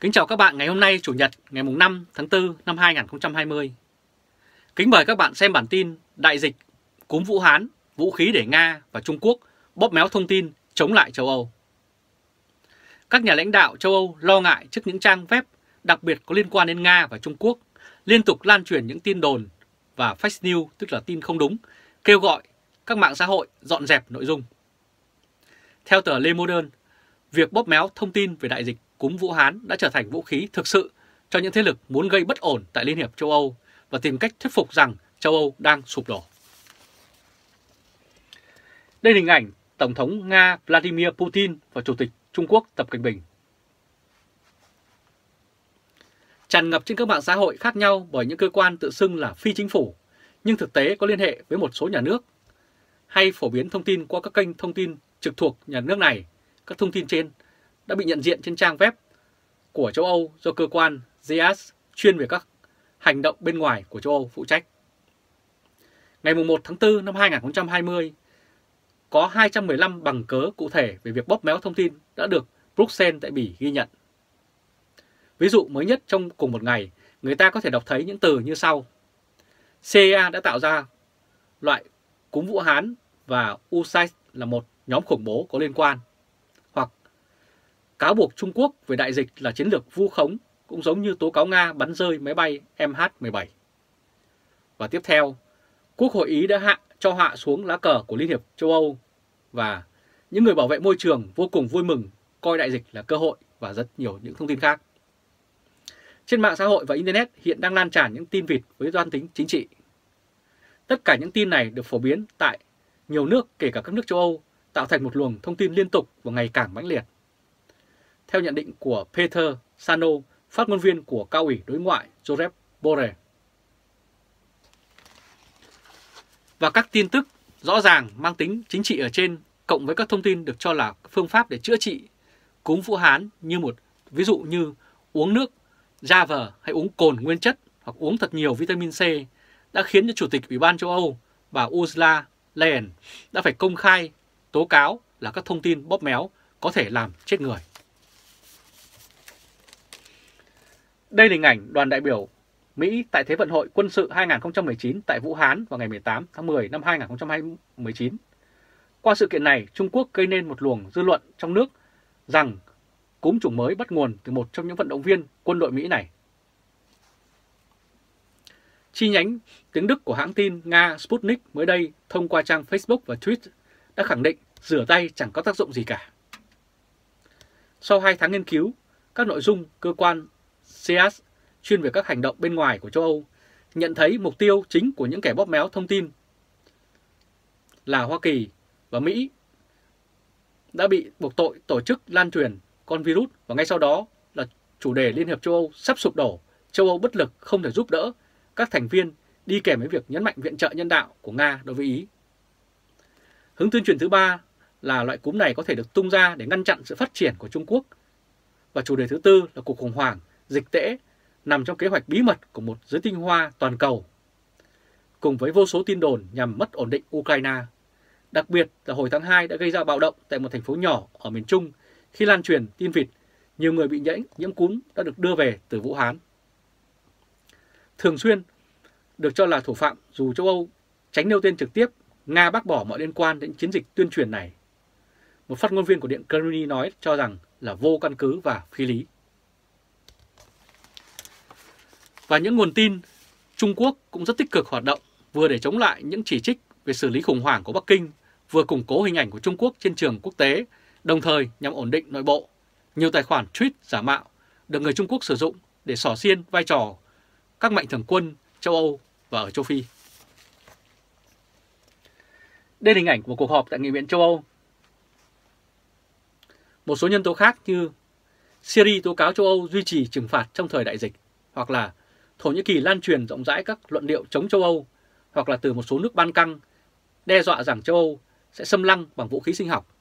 Kính chào các bạn ngày hôm nay Chủ nhật ngày 5 tháng 4 năm 2020. Kính mời các bạn xem bản tin Đại dịch cúm Vũ Hán, vũ khí để Nga và Trung Quốc bóp méo thông tin chống lại châu Âu. Các nhà lãnh đạo châu Âu lo ngại trước những trang web đặc biệt có liên quan đến Nga và Trung Quốc liên tục lan truyền những tin đồn và fake news tức là tin không đúng, kêu gọi các mạng xã hội dọn dẹp nội dung. Theo tờ Le Modern, việc bóp méo thông tin về đại dịch cúm Vũ Hán đã trở thành vũ khí thực sự cho những thế lực muốn gây bất ổn tại Liên hiệp châu Âu và tìm cách thuyết phục rằng châu Âu đang sụp đổ. Đây là hình ảnh Tổng thống Nga Vladimir Putin và Chủ tịch Trung Quốc Tập Cận Bình. Tràn ngập trên các mạng xã hội khác nhau bởi những cơ quan tự xưng là phi chính phủ, nhưng thực tế có liên hệ với một số nhà nước, hay phổ biến thông tin qua các kênh thông tin trực thuộc nhà nước này. Các thông tin trên đã bị nhận diện trên trang web của châu Âu do cơ quan GIAS chuyên về các hành động bên ngoài của châu Âu phụ trách. Ngày 1 tháng 4 năm 2020, có 215 bằng cớ cụ thể về việc bóp méo thông tin đã được Bruxelles tại Bỉ ghi nhận. Ví dụ mới nhất trong cùng một ngày, người ta có thể đọc thấy những từ như sau. CIA đã tạo ra loại cúm Vũ Hán và USAID là một nhóm khủng bố có liên quan. Cáo buộc Trung Quốc về đại dịch là chiến lược vu khống cũng giống như tố cáo Nga bắn rơi máy bay MH17. Và tiếp theo, Quốc hội Ý đã hạ cho hạ xuống lá cờ của Liên hiệp châu Âu và những người bảo vệ môi trường vô cùng vui mừng coi đại dịch là cơ hội và rất nhiều những thông tin khác. Trên mạng xã hội và Internet hiện đang lan tràn những tin vịt với doan tính chính trị. Tất cả những tin này được phổ biến tại nhiều nước kể cả các nước châu Âu tạo thành một luồng thông tin liên tục và ngày càng mãnh liệt. Theo nhận định của Peter Sano, phát ngôn viên của Cao ủy Đối ngoại Joseph Borrell. Và các tin tức rõ ràng mang tính chính trị ở trên cộng với các thông tin được cho là phương pháp để chữa trị cúm Vũ Hán như một ví dụ như uống nước Java hay uống cồn nguyên chất hoặc uống thật nhiều vitamin C đã khiến cho Chủ tịch Ủy ban châu Âu bà Ursula Leyen đã phải công khai tố cáo là các thông tin bóp méo có thể làm chết người. Đây là hình ảnh đoàn đại biểu Mỹ tại Thế vận hội quân sự 2019 tại Vũ Hán vào ngày 18 tháng 10 năm 2019. Qua sự kiện này, Trung Quốc gây nên một luồng dư luận trong nước rằng cúm chủng mới bắt nguồn từ một trong những vận động viên quân đội Mỹ này. Chi nhánh tiếng Đức của hãng tin Nga Sputnik mới đây thông qua trang Facebook và Twitter đã khẳng định rửa tay chẳng có tác dụng gì cả. Sau 2 tháng nghiên cứu, các nội dung cơ quan CIAS chuyên về các hành động bên ngoài của châu Âu nhận thấy mục tiêu chính của những kẻ bóp méo thông tin là Hoa Kỳ và Mỹ đã bị buộc tội tổ chức lan truyền con virus và ngay sau đó là chủ đề Liên Hiệp châu Âu sắp sụp đổ, châu Âu bất lực không thể giúp đỡ các thành viên đi kèm với việc nhấn mạnh viện trợ nhân đạo của Nga đối với Ý. Hướng tuyên truyền thứ ba là loại cúm này có thể được tung ra để ngăn chặn sự phát triển của Trung Quốc. Và chủ đề thứ tư là cuộc khủng hoảng, dịch tễ nằm trong kế hoạch bí mật của một giới tinh hoa toàn cầu. Cùng với vô số tin đồn nhằm mất ổn định Ukraine, đặc biệt là hồi tháng 2 đã gây ra bạo động tại một thành phố nhỏ ở miền Trung khi lan truyền tin vịt nhiều người bị nhiễm, nhiễm cúm đã được đưa về từ Vũ Hán. Thường xuyên được cho là thủ phạm dù châu Âu tránh nêu tên trực tiếp, Nga bác bỏ mọi liên quan đến chiến dịch tuyên truyền này. Một phát ngôn viên của Điện Kremlin nói cho rằng là vô căn cứ và phi lý. Và những nguồn tin, Trung Quốc cũng rất tích cực hoạt động vừa để chống lại những chỉ trích về xử lý khủng hoảng của Bắc Kinh, vừa củng cố hình ảnh của Trung Quốc trên trường quốc tế, đồng thời nhằm ổn định nội bộ. Nhiều tài khoản tweet giả mạo được người Trung Quốc sử dụng để xỏ xiên vai trò các mạnh thường quân châu Âu và ở châu Phi. Đây là hình ảnh của cuộc họp tại Nghị viện châu Âu. Một số nhân tố khác như Syria tố cáo châu Âu duy trì trừng phạt trong thời đại dịch, hoặc là Thổ Nhĩ Kỳ lan truyền rộng rãi các luận điệu chống châu Âu, hoặc là từ một số nước ban căng đe dọa rằng châu Âu sẽ xâm lăng bằng vũ khí sinh học.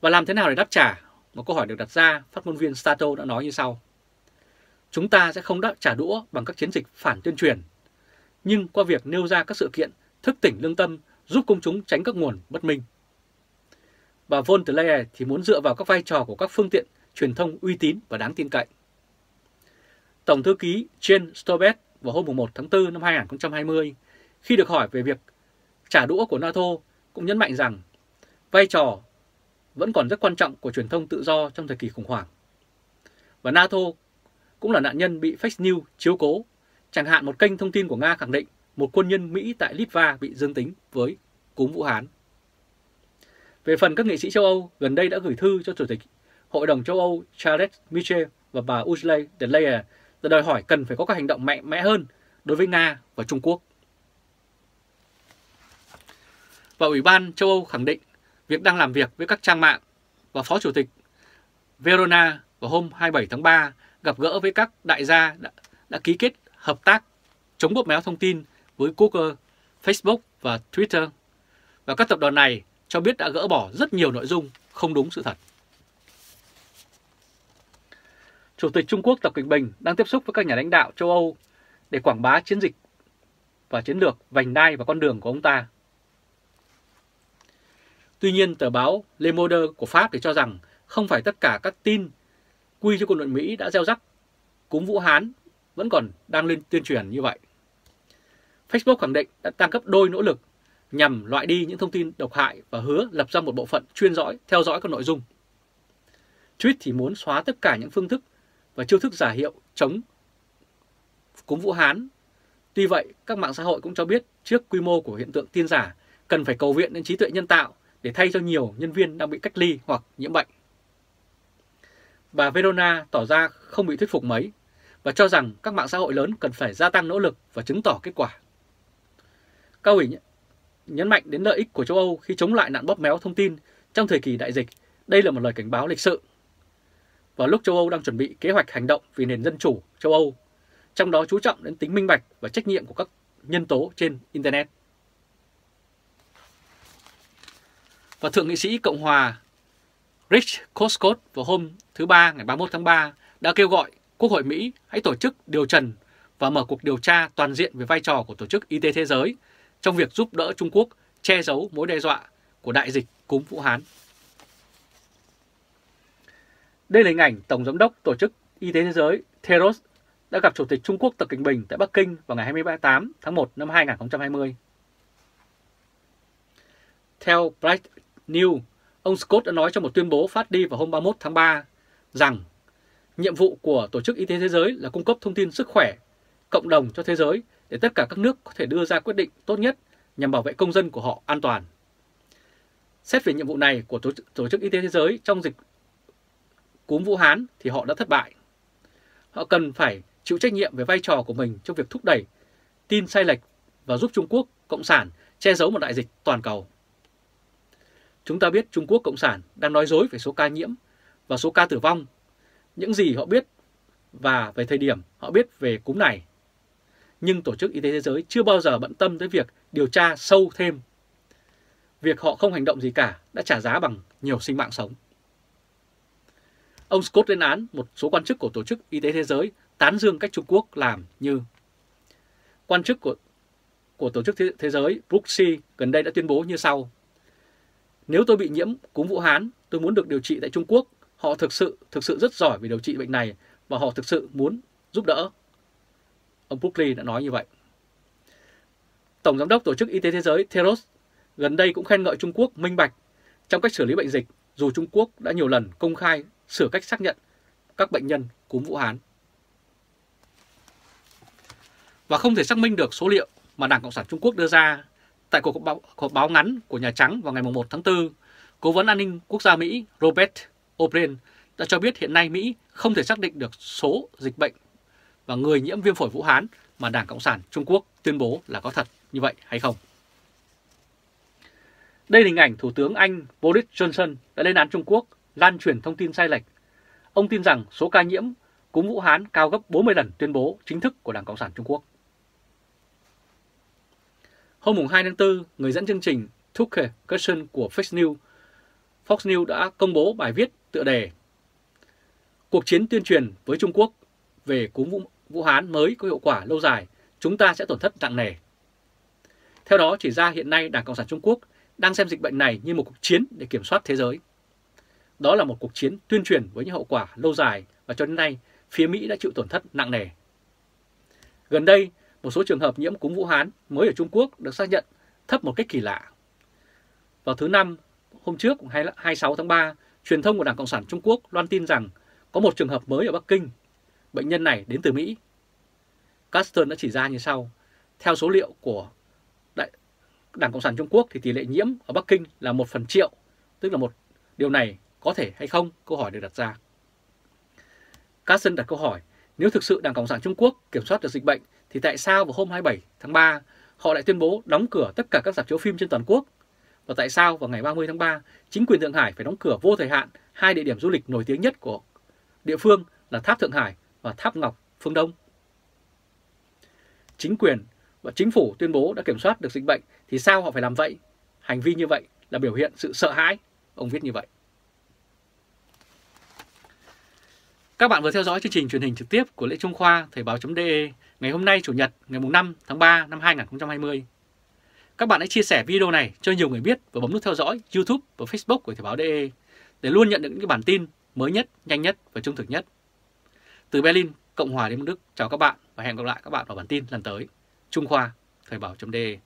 Và làm thế nào để đáp trả? Một câu hỏi được đặt ra, phát ngôn viên Stato đã nói như sau. Chúng ta sẽ không đáp trả đũa bằng các chiến dịch phản tuyên truyền, nhưng qua việc nêu ra các sự kiện thức tỉnh lương tâm giúp công chúng tránh các nguồn bất minh. Bà von der Leyen thì muốn dựa vào các vai trò của các phương tiện truyền thông uy tín và đáng tin cậy. Tổng thư ký Jane Stoltenberg vào hôm 1 tháng 4 năm 2020 khi được hỏi về việc trả đũa của NATO cũng nhấn mạnh rằng vai trò vẫn còn rất quan trọng của truyền thông tự do trong thời kỳ khủng hoảng. Và NATO cũng là nạn nhân bị fake news chiếu cố. Chẳng hạn một kênh thông tin của Nga khẳng định một quân nhân Mỹ tại Litva bị dương tính với cúm Vũ Hán. Về phần các nghị sĩ châu Âu, gần đây đã gửi thư cho Chủ tịch Hội đồng châu Âu Charles Michel và bà Ursula von der Leyen để đòi hỏi cần phải có các hành động mạnh mẽ hơn đối với Nga và Trung Quốc. Và Ủy ban châu Âu khẳng định việc đang làm việc với các trang mạng và Phó Chủ tịch Verona vào hôm 27 tháng 3 gặp gỡ với các đại gia đã, đã ký kết hợp tác chống bóp méo thông tin với Google, Facebook và Twitter. Và các tập đoàn này cho biết đã gỡ bỏ rất nhiều nội dung không đúng sự thật. Chủ tịch Trung Quốc Tập Cận Bình đang tiếp xúc với các nhà lãnh đạo châu Âu để quảng bá chiến dịch và chiến lược vành đai và con đường của ông ta. Tuy nhiên, tờ báo Le Monde của Pháp thì cho rằng không phải tất cả các tin quy cho quân đội Mỹ đã gieo rắc cúm Vũ Hán vẫn còn đang lên tuyên truyền như vậy. Facebook khẳng định đã tăng gấp đôi nỗ lực nhằm loại đi những thông tin độc hại và hứa lập ra một bộ phận chuyên dõi theo dõi các nội dung. Tweet thì muốn xóa tất cả những phương thức và chiêu thức giả hiệu chống cúm Vũ Hán. Tuy vậy, các mạng xã hội cũng cho biết trước quy mô của hiện tượng tin giả cần phải cầu viện đến trí tuệ nhân tạo để thay cho nhiều nhân viên đang bị cách ly hoặc nhiễm bệnh. Bà Verona tỏ ra không bị thuyết phục mấy và cho rằng các mạng xã hội lớn cần phải gia tăng nỗ lực và chứng tỏ kết quả. Cao ủy nhấn mạnh đến lợi ích của châu Âu khi chống lại nạn bóp méo thông tin trong thời kỳ đại dịch. Đây là một lời cảnh báo lịch sự. Vào lúc châu Âu đang chuẩn bị kế hoạch hành động vì nền dân chủ châu Âu, trong đó chú trọng đến tính minh bạch và trách nhiệm của các nhân tố trên Internet. Và Thượng nghị sĩ Cộng hòa Rich Coscott vào hôm thứ Ba ngày 31 tháng 3 đã kêu gọi Quốc hội Mỹ hãy tổ chức điều trần và mở cuộc điều tra toàn diện về vai trò của Tổ chức Y tế Thế giới trong việc giúp đỡ Trung Quốc che giấu mối đe dọa của đại dịch cúm Vũ Hán. Đây là hình ảnh Tổng Giám đốc Tổ chức Y tế Thế giới Theros đã gặp Chủ tịch Trung Quốc Tập Cận Bình tại Bắc Kinh vào ngày 28 tháng 1 năm 2020. Theo Bright News, ông Scott đã nói trong một tuyên bố phát đi vào hôm 31 tháng 3 rằng nhiệm vụ của Tổ chức Y tế Thế giới là cung cấp thông tin sức khỏe cộng đồng cho thế giới để tất cả các nước có thể đưa ra quyết định tốt nhất nhằm bảo vệ công dân của họ an toàn. Xét về nhiệm vụ này của Tổ, Tổ chức Y tế Thế giới trong dịch cúm Vũ Hán thì họ đã thất bại. Họ cần phải chịu trách nhiệm về vai trò của mình trong việc thúc đẩy tin sai lệch và giúp Trung Quốc Cộng sản che giấu một đại dịch toàn cầu. Chúng ta biết Trung Quốc Cộng sản đang nói dối về số ca nhiễm và số ca tử vong, những gì họ biết và về thời điểm họ biết về cúm này. Nhưng Tổ chức Y tế Thế giới chưa bao giờ bận tâm tới việc điều tra sâu thêm. Việc họ không hành động gì cả đã trả giá bằng nhiều sinh mạng sống. Ông Scott lên án một số quan chức của Tổ chức Y tế Thế giới tán dương cách Trung Quốc làm như Quan chức của, của Tổ chức Thế, Thế giới Brooksy gần đây đã tuyên bố như sau. Nếu tôi bị nhiễm cúm Vũ Hán, tôi muốn được điều trị tại Trung Quốc. Họ thực sự thực sự rất giỏi về điều trị bệnh này và họ thực sự muốn giúp đỡ. Ông Brooklyn đã nói như vậy. Tổng Giám đốc Tổ chức Y tế Thế giới Theros gần đây cũng khen ngợi Trung Quốc minh bạch trong cách xử lý bệnh dịch, dù Trung Quốc đã nhiều lần công khai sửa cách xác nhận các bệnh nhân cúm Vũ Hán. Và không thể xác minh được số liệu mà Đảng Cộng sản Trung Quốc đưa ra tại cuộc báo, cuộc báo ngắn của Nhà Trắng vào ngày 1 tháng 4, Cố vấn an ninh quốc gia Mỹ Robert O'Brien đã cho biết hiện nay Mỹ không thể xác định được số dịch bệnh và người nhiễm viêm phổi Vũ Hán mà Đảng Cộng sản Trung Quốc tuyên bố là có thật như vậy hay không. Đây là hình ảnh Thủ tướng Anh Boris Johnson đã lên án Trung Quốc lan truyền thông tin sai lệch. Ông tin rằng số ca nhiễm cúm Vũ Hán cao gấp 40 lần tuyên bố chính thức của Đảng Cộng sản Trung Quốc. Hôm 2 tháng 4, người dẫn chương trình Tucker Carlson của Fox News, Fox News đã công bố bài viết tựa đề Cuộc chiến tuyên truyền với Trung Quốc về cúm Vũ, Vũ Hán mới có hiệu quả lâu dài, chúng ta sẽ tổn thất nặng nề. Theo đó chỉ ra hiện nay Đảng Cộng sản Trung Quốc đang xem dịch bệnh này như một cuộc chiến để kiểm soát thế giới. Đó là một cuộc chiến tuyên truyền với những hậu quả lâu dài và cho đến nay phía Mỹ đã chịu tổn thất nặng nề. Gần đây, một số trường hợp nhiễm cúm Vũ Hán mới ở Trung Quốc được xác nhận thấp một cách kỳ lạ. Vào thứ Năm, hôm trước 26 tháng 3, truyền thông của Đảng Cộng sản Trung Quốc loan tin rằng có một trường hợp mới ở Bắc Kinh. Bệnh nhân này đến từ Mỹ. Caston đã chỉ ra như sau. Theo số liệu của Đại Đảng Cộng sản Trung Quốc thì tỷ lệ nhiễm ở Bắc Kinh là 1 phần triệu, tức là một điều này có thể hay không? Câu hỏi được đặt ra. Carson đặt câu hỏi, nếu thực sự Đảng Cộng sản Trung Quốc kiểm soát được dịch bệnh thì tại sao vào hôm 27 tháng 3 họ lại tuyên bố đóng cửa tất cả các rạp chiếu phim trên toàn quốc? Và tại sao vào ngày 30 tháng 3 chính quyền Thượng Hải phải đóng cửa vô thời hạn hai địa điểm du lịch nổi tiếng nhất của địa phương là Tháp Thượng Hải và Tháp Ngọc phương Đông? Chính quyền và chính phủ tuyên bố đã kiểm soát được dịch bệnh thì sao họ phải làm vậy? Hành vi như vậy là biểu hiện sự sợ hãi, ông viết như vậy. Các bạn vừa theo dõi chương trình truyền hình trực tiếp của Lễ Trung Khoa Thời báo.de ngày hôm nay Chủ nhật ngày 5 tháng 3 năm 2020. Các bạn hãy chia sẻ video này cho nhiều người biết và bấm nút theo dõi YouTube và Facebook của Thời báo.de để luôn nhận được những bản tin mới nhất, nhanh nhất và trung thực nhất. Từ Berlin, Cộng hòa Liên bang Đức, chào các bạn và hẹn gặp lại các bạn vào bản tin lần tới. Trung Khoa Thời báo.de